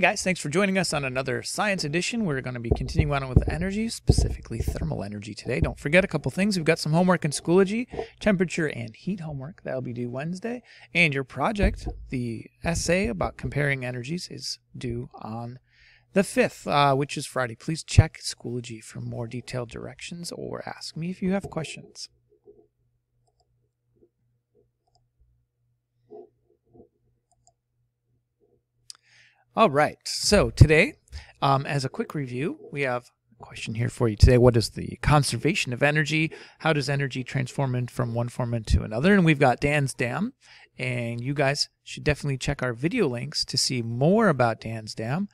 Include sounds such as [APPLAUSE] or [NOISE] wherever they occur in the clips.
Hey guys, thanks for joining us on another science edition. We're going to be continuing on with energy, specifically thermal energy today. Don't forget a couple things. We've got some homework in Schoology, temperature and heat homework. That'll be due Wednesday. And your project, the essay about comparing energies, is due on the 5th, uh, which is Friday. Please check Schoology for more detailed directions or ask me if you have questions. All right. So today, um, as a quick review, we have a question here for you today. What is the conservation of energy? How does energy transform in from one form into another? And we've got Dan's Dam. And you guys should definitely check our video links to see more about Dan's Dam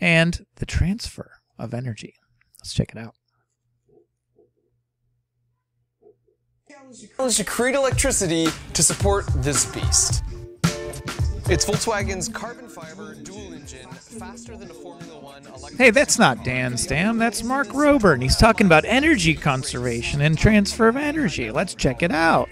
and the transfer of energy. Let's check it out. to create electricity to support this beast. It's Volkswagen's carbon fiber dual engine, faster than a Formula One electric. Hey, that's not Dan's Dam. That's Mark Rober, and he's talking about energy conservation and transfer of energy. Let's check it out.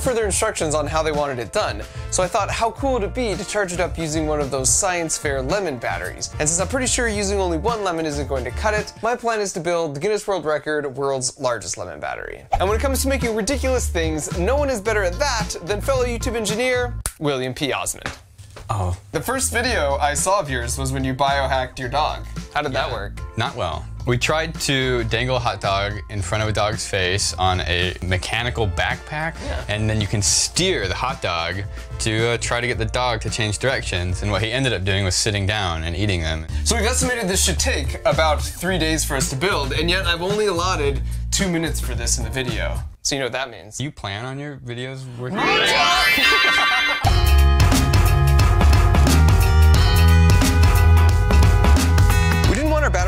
Further instructions on how they wanted it done. So I thought, how cool would it be to charge it up using one of those science fair lemon batteries? And since I'm pretty sure using only one lemon isn't going to cut it, my plan is to build the Guinness World Record world's largest lemon battery. And when it comes to making ridiculous things, no one is better at that than fellow YouTube engineer, William P. Osman. Oh. The first video I saw of yours was when you biohacked your dog. How did that work? Not well. We tried to dangle a hot dog in front of a dog's face on a mechanical backpack, Yeah. and then you can steer the hot dog to uh, try to get the dog to change directions. And what he ended up doing was sitting down and eating them. So we've estimated this should take about three days for us to build, and yet I've only allotted two minutes for this in the video. So you know what that means. You plan on your videos working? [LAUGHS]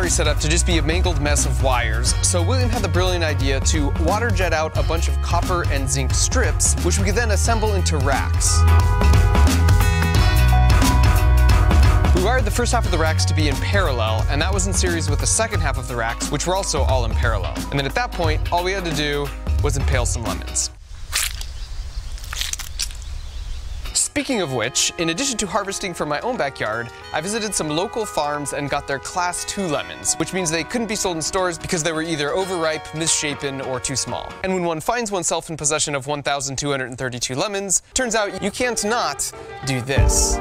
battery setup to just be a mangled mess of wires, so William had the brilliant idea to water jet out a bunch of copper and zinc strips, which we could then assemble into racks. We wired the first half of the racks to be in parallel, and that was in series with the second half of the racks, which were also all in parallel. And then at that point, all we had to do was impale some lemons. Speaking of which, in addition to harvesting from my own backyard, I visited some local farms and got their class 2 lemons, which means they couldn't be sold in stores because they were either overripe, misshapen, or too small. And when one finds oneself in possession of 1,232 lemons, turns out you can't not do this.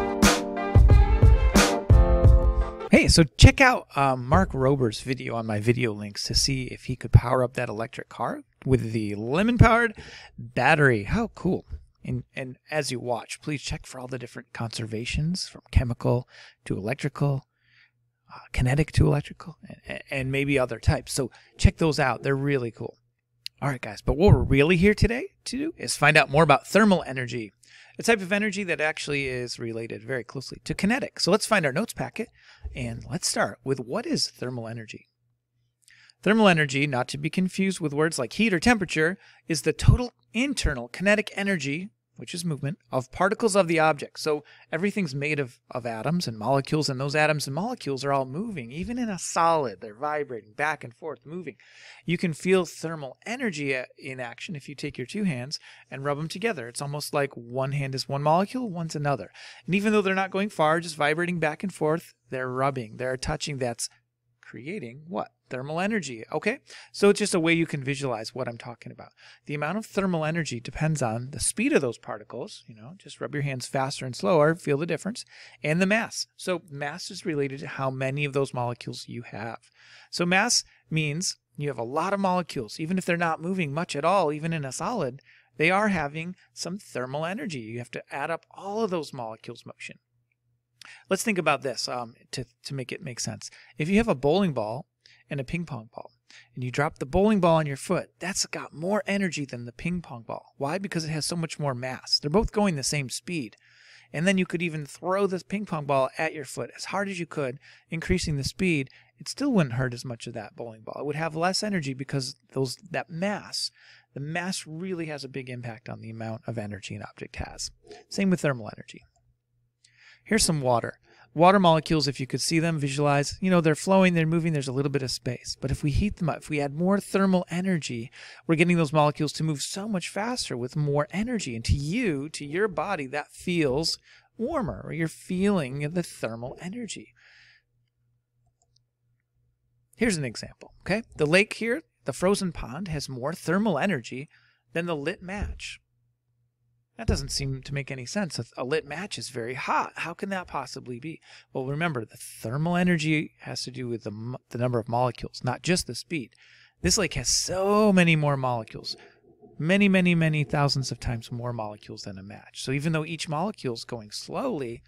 Hey, so check out um, Mark Rober's video on my video links to see if he could power up that electric car with the lemon powered battery. How cool! And, and as you watch, please check for all the different conservations from chemical to electrical, uh, kinetic to electrical, and, and maybe other types. So check those out. They're really cool. All right, guys, but what we're really here today to do is find out more about thermal energy, a type of energy that actually is related very closely to kinetic. So let's find our notes packet and let's start with what is thermal energy? Thermal energy, not to be confused with words like heat or temperature, is the total internal kinetic energy, which is movement, of particles of the object. So everything's made of, of atoms and molecules, and those atoms and molecules are all moving. Even in a solid, they're vibrating back and forth, moving. You can feel thermal energy uh, in action if you take your two hands and rub them together. It's almost like one hand is one molecule, one's another. And even though they're not going far, just vibrating back and forth, they're rubbing, they're touching. That's creating what? Thermal energy. Okay? So it's just a way you can visualize what I'm talking about. The amount of thermal energy depends on the speed of those particles. You know, just rub your hands faster and slower, feel the difference, and the mass. So mass is related to how many of those molecules you have. So mass means you have a lot of molecules, even if they're not moving much at all, even in a solid, they are having some thermal energy. You have to add up all of those molecules' motion. Let's think about this um, to, to make it make sense. If you have a bowling ball and a ping pong ball, and you drop the bowling ball on your foot, that's got more energy than the ping pong ball. Why? Because it has so much more mass. They're both going the same speed. And then you could even throw this ping pong ball at your foot as hard as you could, increasing the speed. It still wouldn't hurt as much of that bowling ball. It would have less energy because those that mass, the mass really has a big impact on the amount of energy an object has. Same with thermal energy. Here's some water. water molecules, if you could see them, visualize, you know, they're flowing, they're moving, there's a little bit of space. But if we heat them up, if we add more thermal energy, we're getting those molecules to move so much faster with more energy. And to you, to your body, that feels warmer, or you're feeling the thermal energy. Here's an example, okay? The lake here, the frozen pond, has more thermal energy than the lit match. That doesn't seem to make any sense. A lit match is very hot. How can that possibly be? Well, remember, the thermal energy has to do with the, the number of molecules, not just the speed. This lake has so many more molecules, many, many, many thousands of times more molecules than a match. So even though each molecule is going slowly,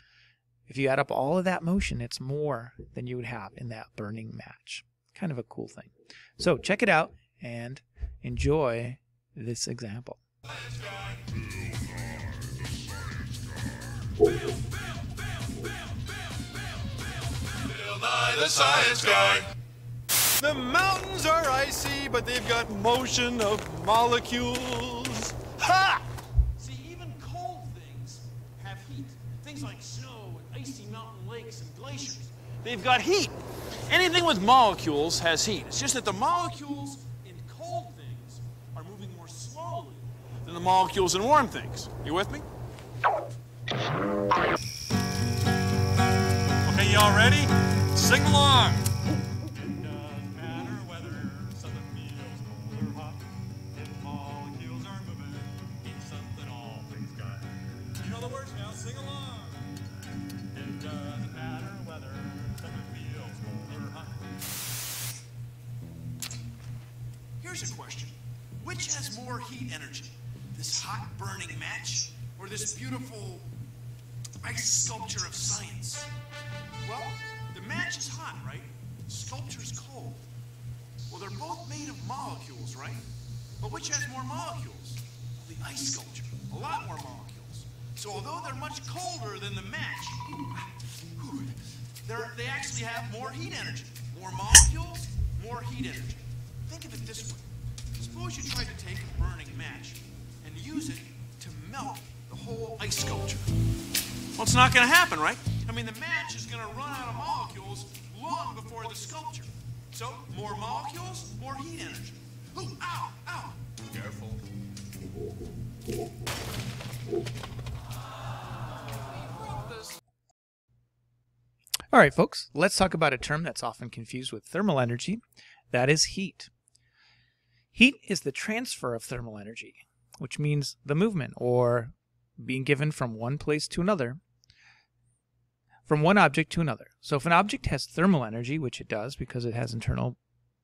if you add up all of that motion, it's more than you would have in that burning match. Kind of a cool thing. So check it out and enjoy this example. The Science Guy. The mountains are icy, but they've got motion of molecules. Ha! See, even cold things have heat. Things like snow and icy mountain lakes and glaciers. They've got heat. Anything with molecules has heat. It's just that the molecules in cold things are moving more slowly than the molecules in warm things. You with me? Okay, y'all ready? Sing along. Molecules, right? But which has more molecules? The ice sculpture. A lot more molecules. So although they're much colder than the match, they actually have more heat energy. More molecules, more heat energy. Think of it this way. Suppose you tried to take a burning match and use it to melt the whole ice sculpture. Well, it's not going to happen, right? I mean, the match is going to run out of molecules long before the sculpture. So, more molecules, more heat energy. Ooh, ow, ow. Careful. All right, folks, let's talk about a term that's often confused with thermal energy. That is heat. Heat is the transfer of thermal energy, which means the movement or being given from one place to another, from one object to another. So if an object has thermal energy, which it does because it has internal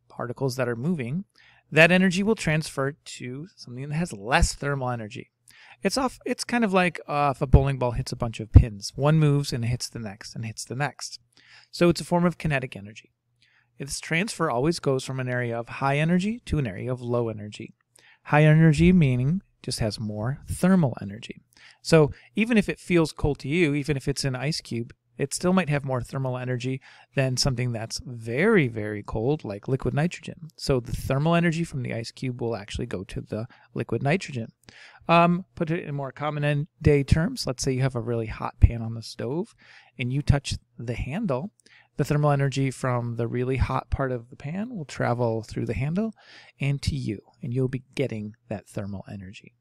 particles that are moving, that energy will transfer to something that has less thermal energy. It's off. It's kind of like uh, if a bowling ball hits a bunch of pins. One moves and hits the next and hits the next. So it's a form of kinetic energy. Its transfer always goes from an area of high energy to an area of low energy. High energy meaning just has more thermal energy. So even if it feels cold to you, even if it's an ice cube, it still might have more thermal energy than something that's very, very cold, like liquid nitrogen. So the thermal energy from the ice cube will actually go to the liquid nitrogen. Um, put it in more common day terms. Let's say you have a really hot pan on the stove and you touch the handle. The thermal energy from the really hot part of the pan will travel through the handle and to you, and you'll be getting that thermal energy.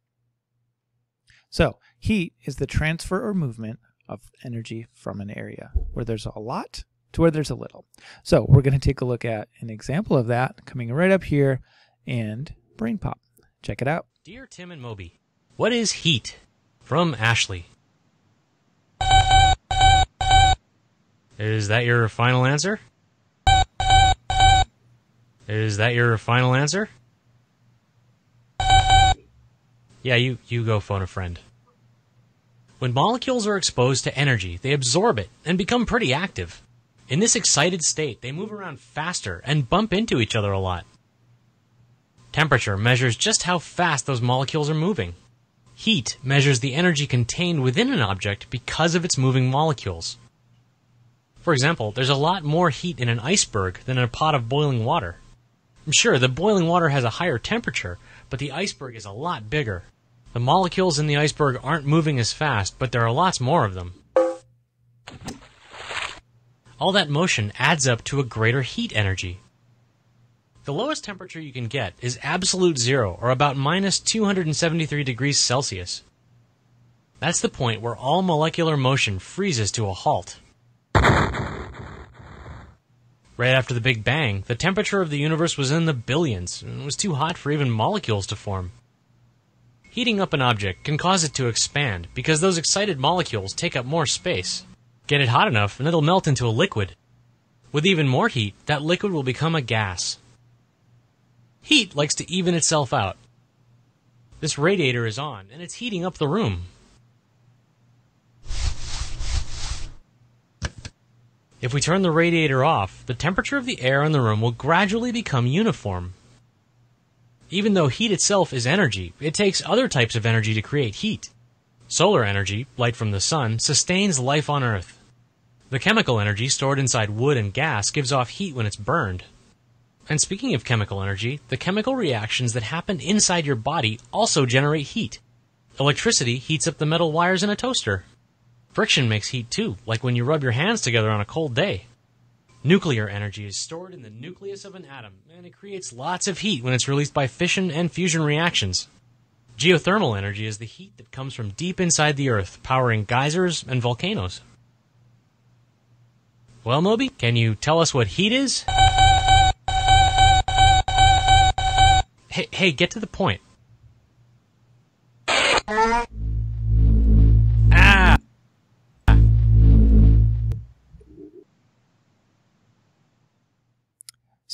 So, heat is the transfer or movement of energy from an area where there's a lot to where there's a little. So, we're going to take a look at an example of that coming right up here and BrainPOP. Check it out. Dear Tim and Moby, what is heat? From Ashley. Is that your final answer? Is that your final answer? Yeah, you, you go phone a friend. When molecules are exposed to energy, they absorb it and become pretty active. In this excited state, they move around faster and bump into each other a lot. Temperature measures just how fast those molecules are moving. Heat measures the energy contained within an object because of its moving molecules. For example, there's a lot more heat in an iceberg than in a pot of boiling water. I'm sure the boiling water has a higher temperature, but the iceberg is a lot bigger. The molecules in the iceberg aren't moving as fast, but there are lots more of them. all that motion adds up to a greater heat energy. The lowest temperature you can get is absolute zero, or about minus 273 degrees Celsius. That's the point where all molecular motion freezes to a halt. Right after the Big Bang, the temperature of the universe was in the billions, and it was too hot for even molecules to form. Heating up an object can cause it to expand because those excited molecules take up more space. Get it hot enough and it'll melt into a liquid. With even more heat, that liquid will become a gas. Heat likes to even itself out. This radiator is on and it's heating up the room. If we turn the radiator off, the temperature of the air in the room will gradually become uniform. Even though heat itself is energy, it takes other types of energy to create heat. Solar energy, light from the sun, sustains life on Earth. The chemical energy stored inside wood and gas gives off heat when it's burned. And speaking of chemical energy, the chemical reactions that happen inside your body also generate heat. Electricity heats up the metal wires in a toaster. Friction makes heat too, like when you rub your hands together on a cold day. Nuclear energy is stored in the nucleus of an atom, and it creates lots of heat when it's released by fission and fusion reactions. Geothermal energy is the heat that comes from deep inside the earth, powering geysers and volcanoes. Well, Moby, can you tell us what heat is? Hey, hey, get to the point.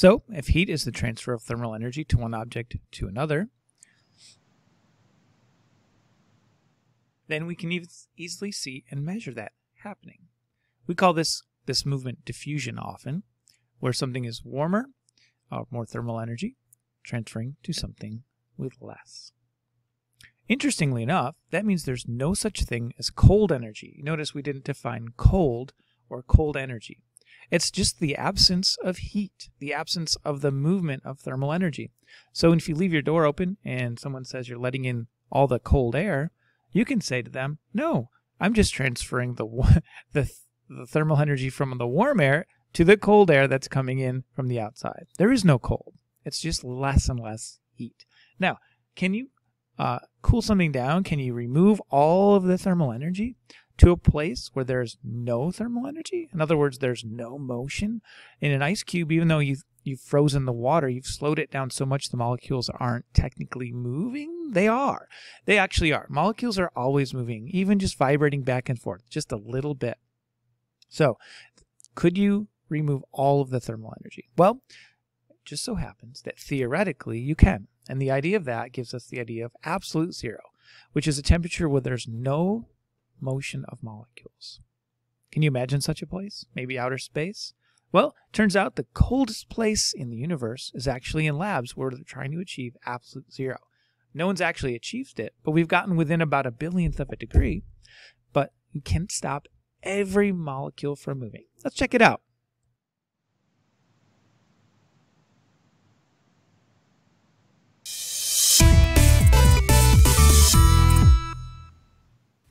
So, if heat is the transfer of thermal energy to one object to another, then we can eas- easily see and measure that happening. We call this this movement diffusion often, where something is warmer, uh, more thermal energy, transferring to something with less. Interestingly enough, that means there's no such thing as cold energy. Notice we didn't define cold or cold energy. It's just the absence of heat, the absence of the movement of thermal energy. So if you leave your door open and someone says you're letting in all the cold air, you can say to them, "No, I'm just transferring the [LAUGHS] the, the thermal energy from the warm air to the cold air that's coming in from the outside. There is no cold. It's just less and less heat." Now, can you uh, cool something down? Can you remove all of the thermal energy to a place where there's no thermal energy? In other words, there's no motion. In an ice cube, even though you've, you've frozen the water, you've slowed it down so much the molecules aren't technically moving. They are. They actually are. Molecules are always moving, even just vibrating back and forth, just a little bit. So, could you remove all of the thermal energy? Well, it just so happens that theoretically you can. And the idea of that gives us the idea of absolute zero, which is a temperature where there's no motion of molecules. Can you imagine such a place? Maybe outer space? Well, turns out the coldest place in the universe is actually in labs where they're trying to achieve absolute zero. No one's actually achieved it, but we've gotten within about a billionth of a degree. But you can't stop every molecule from moving. Let's check it out.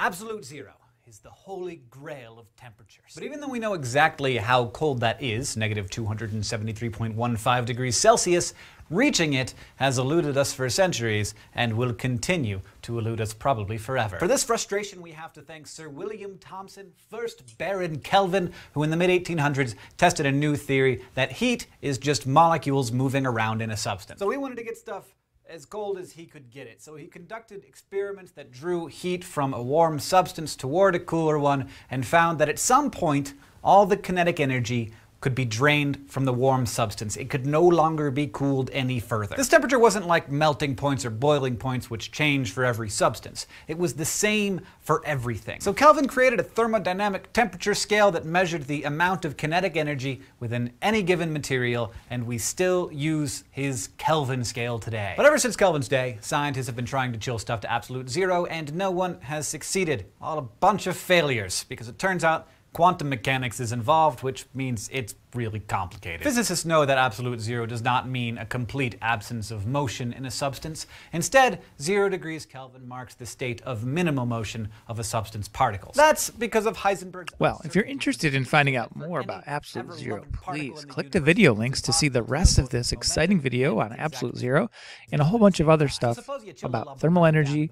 Absolute zero is the holy grail of temperatures. But even though we know exactly how cold that is, negative 273.15 degrees Celsius, reaching it has eluded us for centuries and will continue to elude us probably forever. For this frustration, we have to thank Sir William Thomson, first Baron Kelvin, who in the mid 1800s tested a new theory that heat is just molecules moving around in a substance. So we wanted to get stuff as cold as he could get it. So he conducted experiments that drew heat from a warm substance toward a cooler one and found that at some point all the kinetic energy could be drained from the warm substance. It could no longer be cooled any further. This temperature wasn't like melting points or boiling points which change for every substance. It was the same for everything. So Kelvin created a thermodynamic temperature scale that measured the amount of kinetic energy within any given material, and we still use his Kelvin scale today. But ever since Kelvin's day, scientists have been trying to chill stuff to absolute zero, and no one has succeeded. All a bunch of failures, because it turns out quantum mechanics is involved, which means it's really complicated. Physicists know that absolute zero does not mean a complete absence of motion in a substance. Instead, zero degrees Kelvin marks the state of minimal motion of a substance particles. That's because of Heisenberg's. Well, if you're interested in finding out more about absolute zero, please click the video links to see the rest of this exciting video on absolute zero and a whole bunch of other stuff about thermal energy,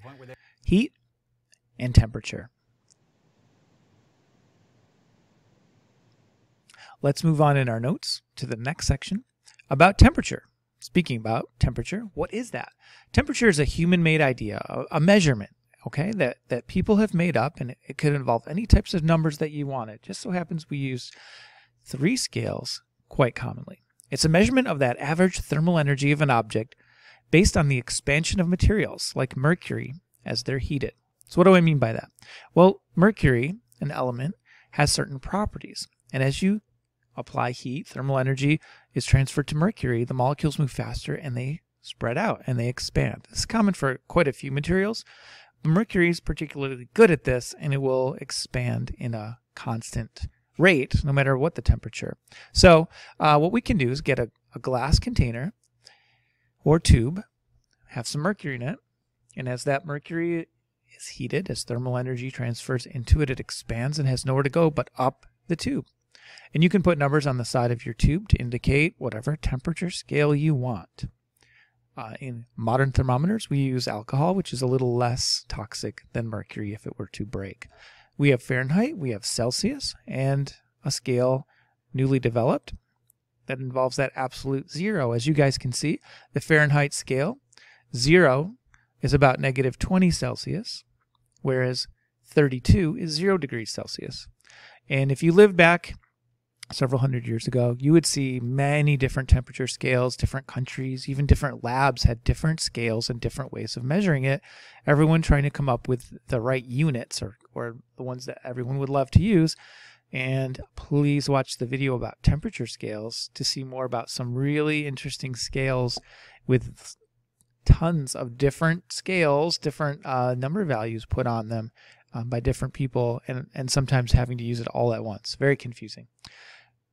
heat, and temperature. Let's move on in our notes to the next section about temperature. Speaking about temperature, what is that? Temperature is a human-made idea, a, measurement, okay, that, that people have made up, and it could involve any types of numbers that you want. It just so happens we use three scales quite commonly. It's a measurement of that average thermal energy of an object based on the expansion of materials, like mercury, as they're heated. So what do I mean by that? Well, mercury, an element, has certain properties. And as you apply heat, thermal energy is transferred to mercury, the molecules move faster and they spread out and they expand. This is common for quite a few materials. Mercury is particularly good at this and it will expand in a constant rate no matter what the temperature. So uh, what we can do is get a, a glass container or tube, have some mercury in it, and as that mercury is heated, as thermal energy transfers into it, it expands and has nowhere to go but up the tube. And you can put numbers on the side of your tube to indicate whatever temperature scale you want. Uh, in modern thermometers, we use alcohol, which is a little less toxic than mercury if it were to break. We have Fahrenheit, we have Celsius, and a scale newly developed that involves that absolute zero. As you guys can see, the Fahrenheit scale, zero is about negative 20 Celsius, whereas 32 is zero degrees Celsius. And if you live back several hundred years ago, you would see many different temperature scales, different countries, even different labs had different scales and different ways of measuring it. Everyone trying to come up with the right units or, or the ones that everyone would love to use. And please watch the video about temperature scales to see more about some really interesting scales with tons of different scales, different uh, number values put on them um, by different people, and, and sometimes having to use it all at once. Very confusing.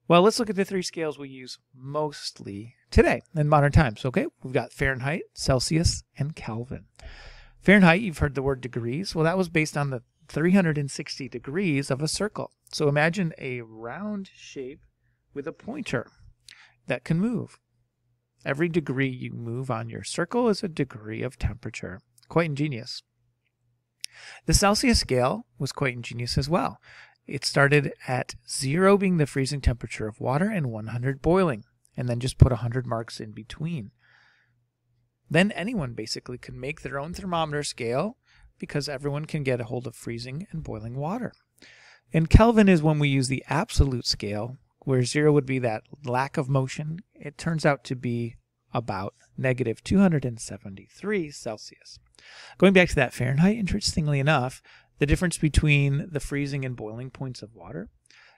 Well, let's look at the three scales we use mostly today in modern times. Okay, we've got Fahrenheit, Celsius, and Kelvin. Fahrenheit, you've heard the word degrees. Well, that was based on the 360 degrees of a circle. So imagine a round shape with a pointer that can move. Every degree you move on your circle is a degree of temperature. Quite ingenious. The Celsius scale was quite ingenious as well. It started at zero being the freezing temperature of water and 100 boiling, and then just put 100 marks in between. Then anyone basically could make their own thermometer scale because everyone can get a hold of freezing and boiling water. And Kelvin is when we use the absolute scale, where zero would be that lack of motion. It turns out to be about negative 273 Celsius. Going back to that Fahrenheit, interestingly enough, the difference between the freezing and boiling points of water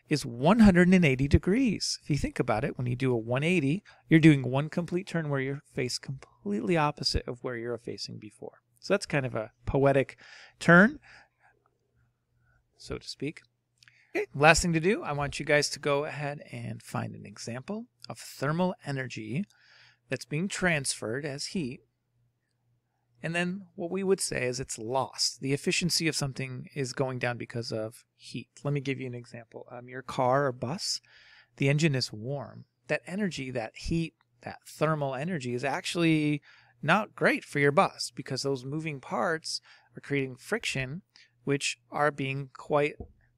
is 180 degrees. If you think about it, when you do a 180, you're doing one complete turn where you're faced completely opposite of where you're facing before. So that's kind of a poetic turn, so to speak. Okay, last thing to do, I want you guys to go ahead and find an example of thermal energy that's being transferred as heat and then what we would say is it's lost. The efficiency of something is going down because of heat. Let me give you an example. Um, your car or bus, the engine is warm. That energy, that heat, that thermal energy is actually not great for your bus because those moving parts are creating friction, which are being quite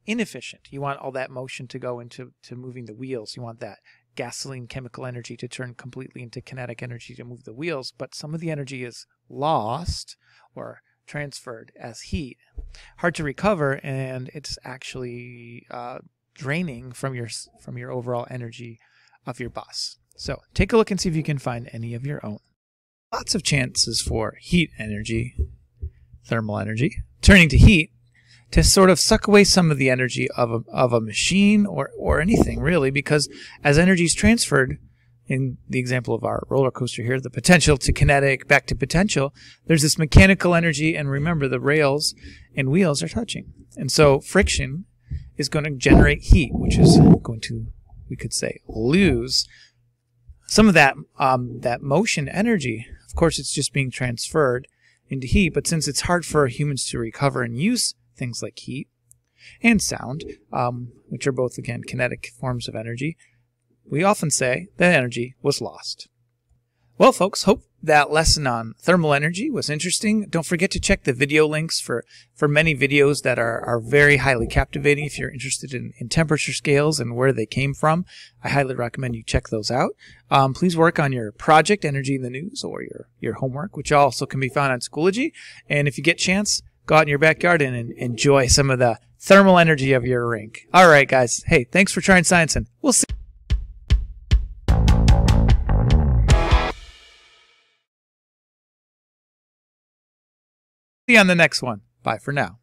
inefficient. You want all that motion to go into to moving the wheels. You want that gasoline chemical energy to turn completely into kinetic energy to move the wheels, but some of the energy is lost or transferred as heat. Hard to recover, and it's actually uh, draining from your from your overall energy of your bus. So take a look and see if you can find any of your own. Lots of chances for heat energy, thermal energy, turning to heat to sort of suck away some of the energy of a, of a machine or, or anything really, because as energy is transferred, in the example of our roller coaster here, the potential to kinetic back to potential, there's this mechanical energy, and remember the rails and wheels are touching. And so friction is going to generate heat, which is going to, we could say, lose some of that um, that motion energy. Of course, it's just being transferred into heat, but since it's hard for humans to recover and use things like heat and sound, um, which are both again kinetic forms of energy, we often say that energy was lost. Well, folks, hope that lesson on thermal energy was interesting. Don't forget to check the video links for, for many videos that are, are very highly captivating if you're interested in, in temperature scales and where they came from. I highly recommend you check those out. Um, please work on your project, Energy in the News, or your, your homework, which also can be found on Schoology. And if you get chance, go out in your backyard and, and enjoy some of the thermal energy of your rink. All right, guys. Hey, thanks for trying science, and we'll see. See you on the next one. Bye for now.